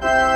Música